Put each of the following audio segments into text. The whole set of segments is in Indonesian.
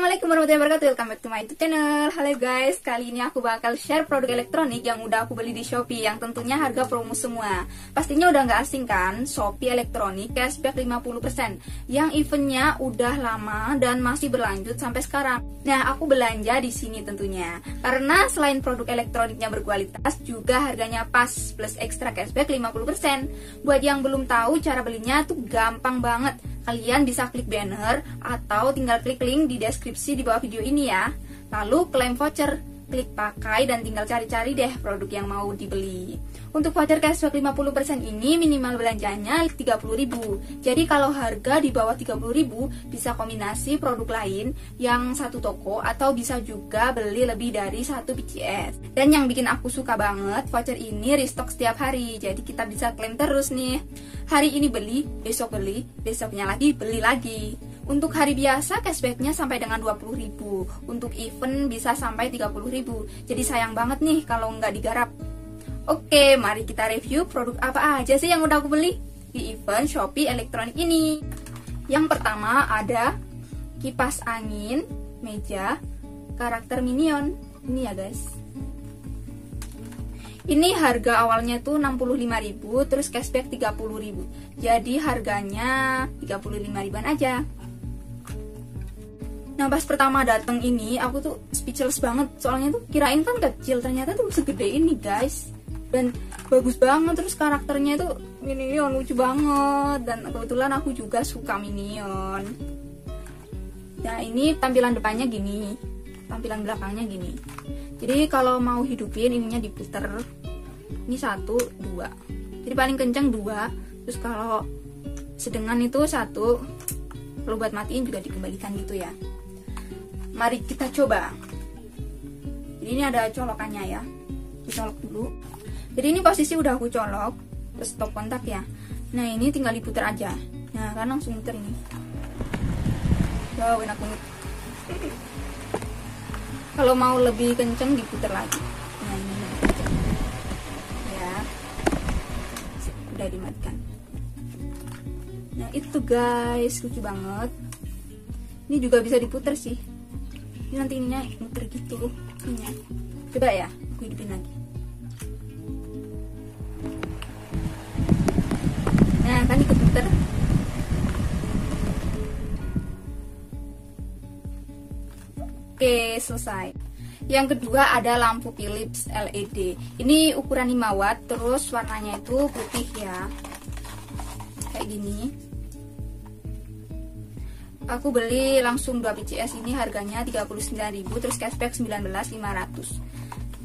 Assalamualaikum warahmatullahi wabarakatuh. Welcome back to my YouTube channel. Halo guys, kali ini aku bakal share produk elektronik yang udah aku beli di Shopee Yang tentunya harga promo semua. Pastinya udah nggak asing kan? Shopee elektronik cashback 50% Yang eventnya udah lama dan masih berlanjut sampai sekarang. Nah, aku belanja di sini tentunya. Karena selain produk elektroniknya berkualitas Juga harganya pas plus ekstra cashback 50% Buat yang belum tahu cara belinya tuh gampang banget Kalian bisa klik banner atau tinggal klik link di deskripsi di bawah video ini ya. Lalu klaim voucher, klik pakai dan tinggal cari-cari deh produk yang mau dibeli. Untuk voucher cashback 50% ini minimal belanjanya 30.000. Jadi kalau harga di bawah 30.000 bisa kombinasi produk lain yang satu toko atau bisa juga beli lebih dari satu PCS. Dan yang bikin aku suka banget voucher ini restock setiap hari. Jadi kita bisa klaim terus nih. Hari ini beli, besok beli, besoknya lagi beli lagi. Untuk hari biasa cashbacknya sampai dengan 20.000. Untuk event bisa sampai 30.000. Jadi sayang banget nih kalau nggak digarap. Oke, mari kita review produk apa aja sih yang udah aku beli di event Shopee elektronik ini. Yang pertama ada kipas angin, meja, karakter minion. Ini ya guys. Ini harga awalnya tuh 65.000 terus cashback 30.000. Jadi harganya 35 ribuan aja. Nah pas pertama datang ini aku tuh speechless banget soalnya tuh kirain kan kecil ternyata tuh segede ini guys dan bagus banget terus karakternya itu Minion lucu banget. Dan kebetulan aku juga suka Minion. Nah ini tampilan depannya gini. Tampilan belakangnya gini. Jadi kalau mau hidupin ininya diputer ini satu dua. Jadi paling kencang dua. Terus kalau sedengan itu satu. Kalau buat matiin juga dikembalikan gitu ya. Mari kita coba. Jadi ini ada colokannya ya. Dicolok dulu jadi ini posisi udah aku colok terus stop kontak ya. Nah ini tinggal diputar aja. Nah kan langsung muter ini. Wow enak banget. Kalau mau lebih kenceng diputar lagi. Nah ini. Ya. Udah dimatikan. Nah itu guys lucu banget. Ini juga bisa diputar sih. Ini nanti ininya muter gitu. Ini coba ya aku hidupin lagi kan ikut muter oke selesai. Yang kedua ada lampu Philips LED ini ukuran 5 watt terus warnanya itu putih ya. Kayak gini. Aku beli langsung 2 PCS ini harganya 39.000 terus cashback 19.500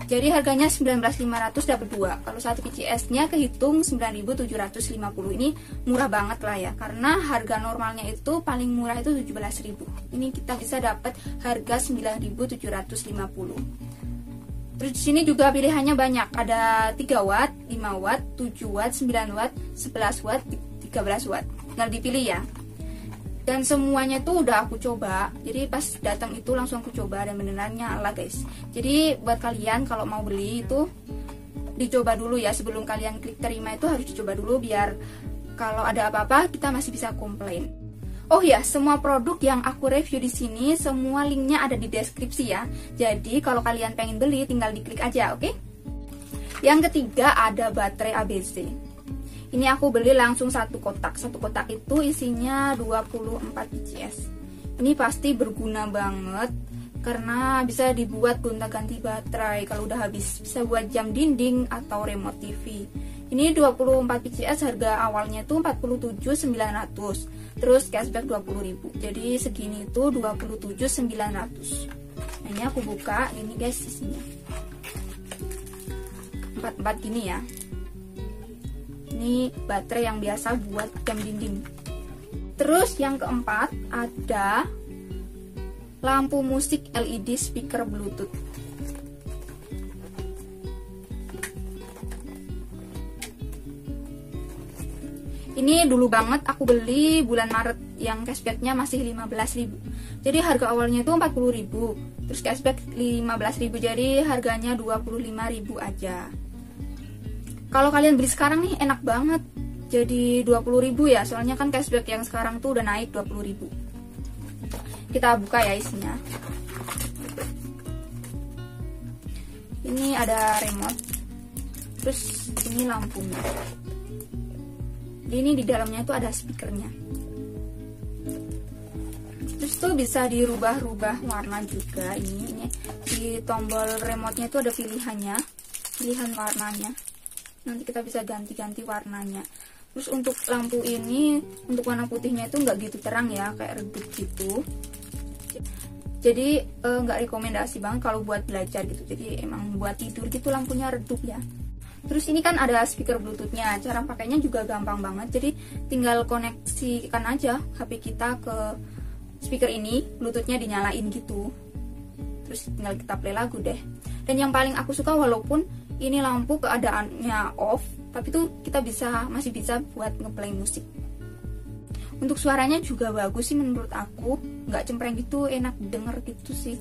jadi harganya 19.500 dapat dua. Kalau satu PCS nya kehitung 9.750 ini murah banget lah ya. Karena harga normalnya itu paling murah itu 17.000. Ini kita bisa dapat harga 9.750. Terus di sini juga pilihannya banyak. Ada 3 watt, 5 watt, 7 watt, 9 watt, 11 watt, 13 watt. Tinggal dipilih ya dan semuanya tuh udah aku coba jadi pas datang itu langsung aku coba dan beneran nyala guys jadi buat kalian kalau mau beli itu dicoba dulu ya sebelum kalian klik terima itu harus dicoba dulu biar kalau ada apa-apa kita masih bisa komplain Oh ya, semua produk yang aku review di sini semua linknya ada di deskripsi ya. Jadi kalau kalian pengen beli tinggal diklik aja, oke? Okay? Yang ketiga ada baterai ABC ini aku beli langsung satu kotak. Satu kotak itu isinya 24 PCS ini pasti berguna banget karena bisa dibuat gonta-ganti baterai. Kalau udah habis bisa buat jam dinding atau remote TV ini 24 PCS harga awalnya itu 47.900 terus cashback 20.000 jadi segini itu 27.900 nah ini aku buka. Ini guys isinya. 44 gini ya ini baterai yang biasa buat jam dinding. Terus yang keempat ada lampu musik LED speaker bluetooth. Ini dulu banget aku beli bulan Maret yang cashbacknya masih 15.000 jadi harga awalnya itu 40.000 terus cashback 15.000 jadi harganya 25.000 aja kalau kalian beli sekarang nih enak banget. Jadi 20.000 ya soalnya kan cashback yang sekarang tuh udah naik 20.000 kita buka ya isinya. Ini ada remote terus ini lampunya. Ini di dalamnya itu ada speakernya. Terus tuh bisa dirubah-rubah warna juga ini ini. Di tombol remote-nya itu ada pilihannya pilihan warnanya nanti kita bisa ganti-ganti warnanya. Terus untuk lampu ini untuk warna putihnya itu nggak gitu terang ya kayak redup gitu. Jadi eh, nggak rekomendasi banget kalau buat belajar gitu. Jadi emang buat tidur gitu lampunya redup ya. Terus ini kan ada speaker bluetoothnya. Cara pakainya juga gampang banget. Jadi tinggal koneksikan aja HP kita ke speaker ini bluetoothnya dinyalain gitu. Terus tinggal kita play lagu deh. Dan yang paling aku suka walaupun ini lampu keadaannya off tapi tuh kita bisa masih bisa buat ngeplay musik. Untuk suaranya juga bagus sih menurut aku. Nggak cempreng gitu enak denger gitu sih.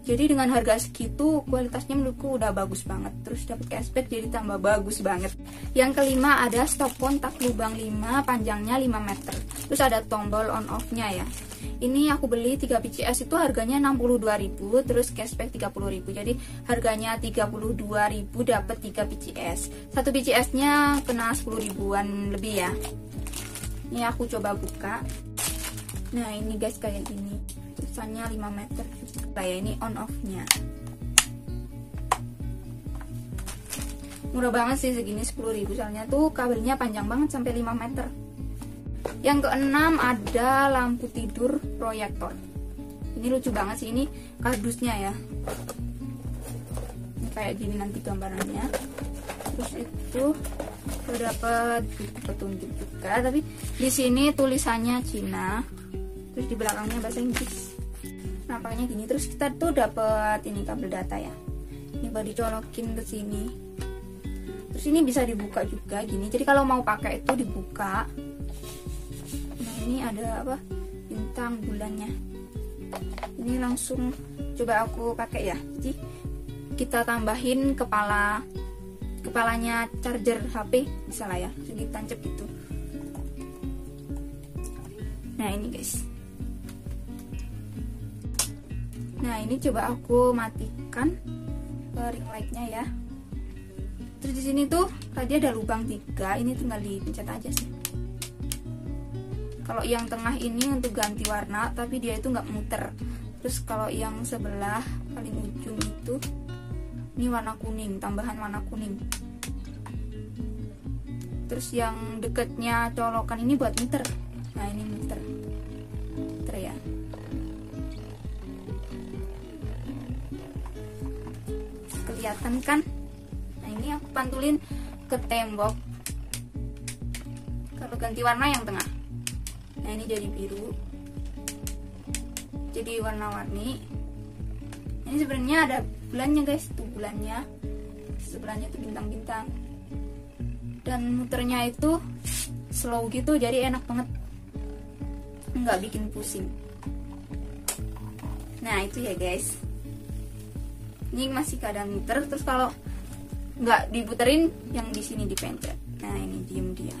Jadi dengan harga segitu kualitasnya menurutku udah bagus banget. Terus dapat cashback jadi tambah bagus banget. Yang kelima ada stop kontak lubang 5 panjangnya 5 meter. Terus ada tombol on off nya ya ini aku beli 3 PCS itu harganya 62.000 terus cashback 30.000 jadi harganya 32.000 dapat 3 PCS satu PCS nya kena 10 ribuan lebih ya. Ini aku coba buka. Nah ini guys kayak gini. Tulisannya 5 meter. Kayak ini on off nya murah banget sih segini 10.000 soalnya tuh kabelnya panjang banget sampai 5 meter yang keenam ada lampu tidur proyektor. Ini lucu banget sih ini kardusnya ya. Ini kayak gini nanti gambarannya. Terus itu aku dapat petunjuk juga. Tapi di sini tulisannya Cina terus di belakangnya bahasa Inggris. Nampaknya gini. Terus kita tuh dapat ini kabel data ya. Ini baru dicolokin ke sini. Terus ini bisa dibuka juga gini. Jadi kalau mau pakai itu dibuka nah ini ada apa? Bintang bulannya. Ini langsung coba aku pakai ya. Jadi kita tambahin kepala kepalanya charger HP bisa lah ya. Jadi tancap gitu. Nah ini guys. Nah ini coba aku matikan ring lightnya ya. Terus di sini tuh tadi ada lubang tiga. Ini tinggal dipencet aja sih kalau yang tengah ini untuk ganti warna tapi dia itu nggak muter. Terus kalau yang sebelah paling ujung itu ini warna kuning tambahan warna kuning. Terus yang deketnya colokan ini buat meter nah ini meter meter ya. Kelihatan kan? Nah ini aku pantulin ke tembok. Kalau ganti warna yang tengah nah ini jadi biru. Jadi warna-warni. Ini sebenarnya ada bulannya guys. Tuh bulannya. Sebelahnya tuh bintang-bintang. Dan muternya itu slow gitu jadi enak banget. Nggak bikin pusing. Nah itu ya guys. Ini masih keadaan muter. Terus kalau nggak diputerin yang di sini dipencet nah ini diem dia.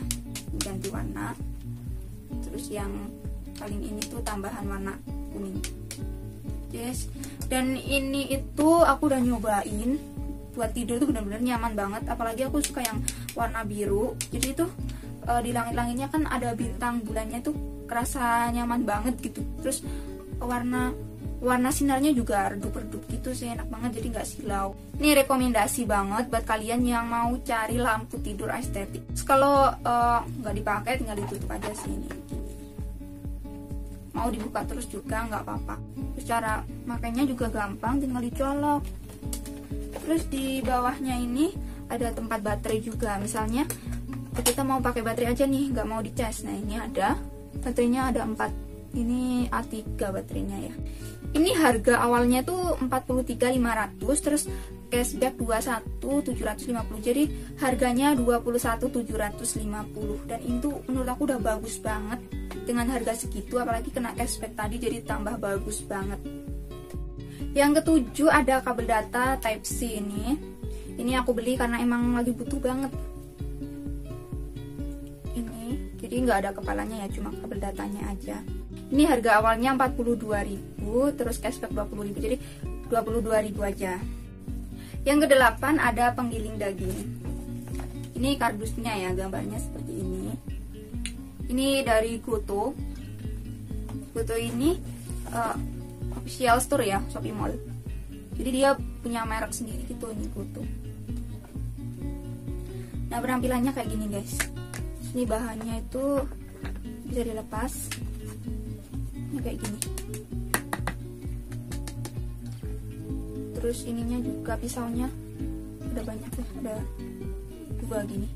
Ganti warna terus yang paling ini tuh tambahan warna kuning. Yes. Dan ini itu aku udah nyobain. Buat tidur tuh bener-bener nyaman banget. Apalagi aku suka yang warna biru. Jadi itu e, di langit-langitnya kan ada bintang bulannya tuh kerasa nyaman banget gitu. Terus warna warna sinarnya juga redup-redup gitu sih. Enak banget jadi nggak silau. Ini rekomendasi banget buat kalian yang mau cari lampu tidur estetik. Kalau eh, nggak uh, dipakai tinggal ditutup aja sih ini mau dibuka terus juga nggak apa-apa. Cara makanya juga gampang tinggal dicolok. Terus di bawahnya ini ada tempat baterai juga. Misalnya kita mau pakai baterai aja nih nggak mau dicas. Nah ini ada. Baterainya ada 4 ini A3 baterainya ya. Ini harga awalnya tuh 43.500 terus cashback 21.750 jadi harganya 21.750 dan itu menurut aku udah bagus banget dengan harga segitu apalagi kena cashback tadi jadi tambah bagus banget. Yang ketujuh ada kabel data type C ini. Ini aku beli karena emang lagi butuh banget. Ini jadi nggak ada kepalanya ya cuma kabel datanya aja. Ini harga awalnya 42.000 terus cashback 20.000 jadi 22.000 aja. Yang kedelapan ada penggiling daging. Ini kardusnya ya gambarnya seperti ini ini dari Goto Goto ini uh, official store ya Shopee Mall. Jadi dia punya merek sendiri gitu ini Goto nah penampilannya kayak gini guys. Ini bahannya itu bisa dilepas. Ini kayak gini. Terus ininya juga pisaunya ada banyak ya ada dua gini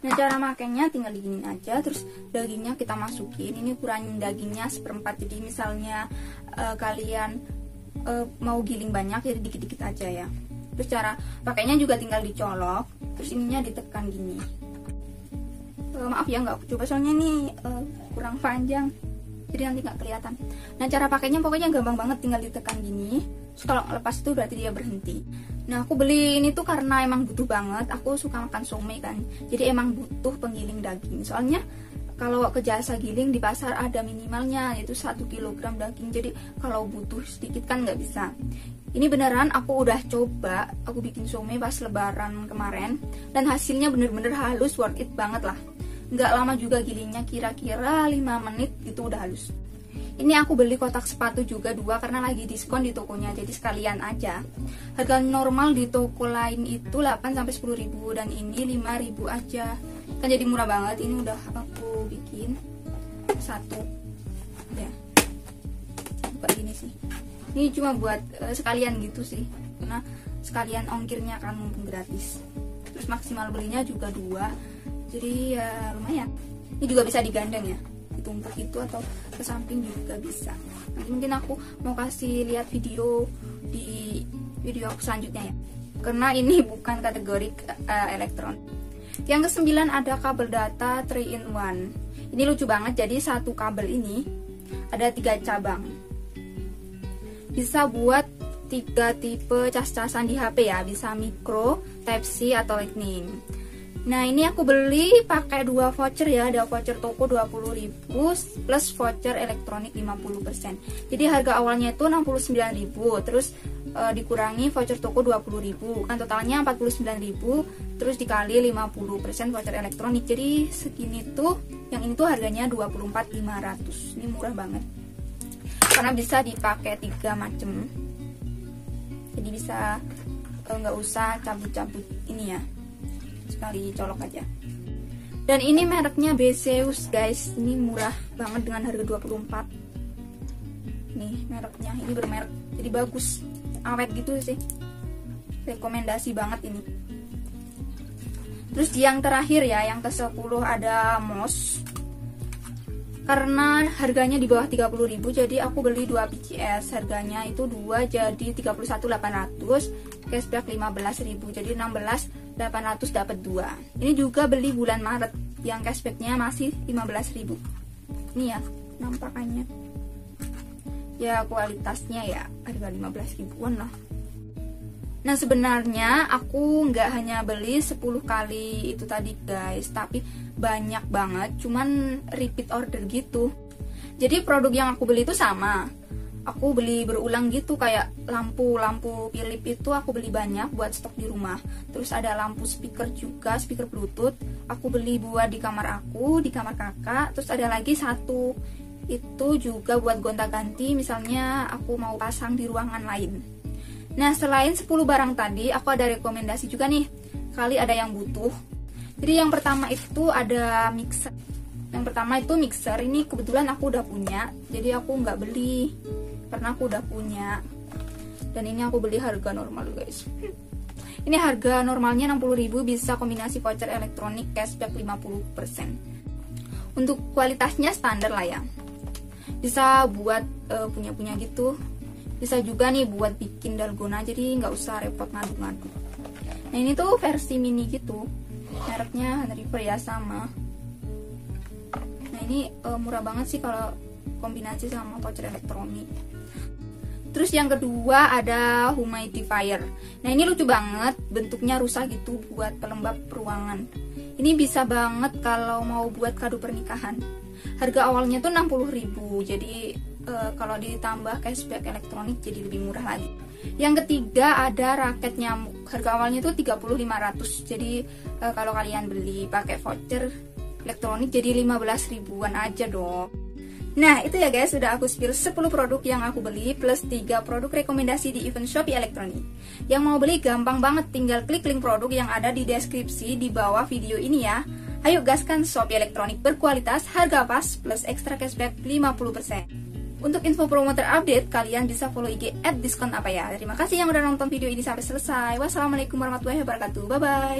Nah cara makainya tinggal diginin aja Terus dagingnya kita masukin. Ini kurangin dagingnya seperempat Jadi misalnya uh, kalian uh, mau giling banyak Jadi dikit-dikit aja ya. Terus cara pakainya juga tinggal dicolok Terus ininya ditekan gini. Uh, Maaf ya nggak coba soalnya nih uh, kurang panjang jadi nanti nggak kelihatan. Nah cara pakainya pokoknya gampang banget tinggal ditekan gini terus kalau lepas itu berarti dia berhenti. Nah aku beli ini tuh karena emang butuh banget. Aku suka makan somai kan. Jadi emang butuh penggiling daging. Soalnya kalau ke jasa giling di pasar ada minimalnya yaitu 1 kg daging. Jadi kalau butuh sedikit kan nggak bisa. Ini beneran aku udah coba aku bikin somai pas lebaran kemarin. Dan hasilnya bener-bener halus worth it banget lah. Nggak lama juga gilingnya kira-kira 5 menit itu udah halus ini aku beli kotak sepatu juga dua karena lagi diskon di tokonya jadi sekalian aja. Harga normal di toko lain itu 8 sampai 10 ribu dan ini 5 ribu aja. Kan jadi murah banget ini udah aku bikin satu. Ya buka gini sih. Ini cuma buat uh, sekalian gitu sih karena sekalian ongkirnya kan mumpung gratis. Terus maksimal belinya juga dua. Jadi ya lumayan. Ini juga bisa digandeng ya ditumpuk itu atau ke samping juga bisa. Nanti mungkin aku mau kasih lihat video di video aku selanjutnya ya. Karena ini bukan kategori uh, elektron. Yang kesembilan ada kabel data 3 in 1 ini lucu banget jadi satu kabel ini ada tiga cabang. Bisa buat tiga tipe cas-casan di HP ya bisa micro, type C atau lightning Nah ini aku beli pakai dua voucher ya. Ada voucher toko 20.000 plus voucher elektronik 50% Jadi harga awalnya itu 69.000 Terus e, dikurangi voucher toko 20.000 Kan totalnya 49.000 Terus dikali 50% voucher elektronik. Jadi segini tuh Yang ini tuh harganya 24.500 Ini murah banget. Karena bisa dipakai tiga macam Jadi bisa eh, nggak usah cabut-cabut ini ya sekali colok aja. Dan ini mereknya Beseus guys. Ini murah banget dengan harga 24 nih mereknya. Ini bermerek. Jadi bagus. Awet gitu sih. Rekomendasi banget ini. Terus yang terakhir ya yang ke 10 ada MOS. Karena harganya di bawah 30.000 jadi aku beli 2 PCS harganya itu 2 jadi 31.800 cashback 15.000 jadi 16 800 dapat 2 ini juga beli bulan Maret yang cashbacknya masih 15.000 ini ya nampakannya. Ya kualitasnya ya harga 15 ribuan lah. Nah sebenarnya aku nggak hanya beli 10 kali itu tadi guys Tapi banyak banget cuman repeat order gitu. Jadi produk yang aku beli itu sama aku beli berulang gitu kayak lampu-lampu Philip itu aku beli banyak buat stok di rumah. Terus ada lampu speaker juga speaker bluetooth. Aku beli buat di kamar aku di kamar kakak. Terus ada lagi satu itu juga buat gonta-ganti misalnya aku mau pasang di ruangan lain. Nah selain 10 barang tadi aku ada rekomendasi juga nih. Kali ada yang butuh. Jadi yang pertama itu ada mixer yang pertama itu mixer. Ini kebetulan aku udah punya jadi aku nggak beli. Karena aku udah punya. Dan ini aku beli harga normal guys. Ini harga normalnya 60.000 bisa kombinasi voucher elektronik cashback 50% untuk kualitasnya standar lah ya. Bisa buat uh, punya-punya gitu. Bisa juga nih buat bikin dalgona jadi nggak usah repot ngaduk-ngaduk. Nah ini tuh versi mini gitu. Mereknya River ya sama ini uh, murah banget sih kalau kombinasi sama voucher elektronik Terus yang kedua ada humidifier. Nah ini lucu banget, bentuknya rusak gitu buat pelembab ruangan. Ini bisa banget kalau mau buat kado pernikahan. Harga awalnya tuh 60.000, jadi e, kalau ditambah cashback elektronik jadi lebih murah lagi. Yang ketiga ada raket nyamuk. Harga awalnya tuh 30.500. Jadi e, kalau kalian beli pakai voucher elektronik jadi 15 ribuan aja dong. Nah, itu ya guys, sudah aku spill 10 produk yang aku beli plus 3 produk rekomendasi di event Shopee Elektronik. Yang mau beli gampang banget, tinggal klik link produk yang ada di deskripsi di bawah video ini ya. Ayo gaskan Shopee Elektronik berkualitas, harga pas, plus ekstra cashback 50%. Untuk info promo terupdate, kalian bisa follow IG at diskon apa ya. Terima kasih yang udah nonton video ini sampai selesai. Wassalamualaikum warahmatullahi wabarakatuh. Bye-bye.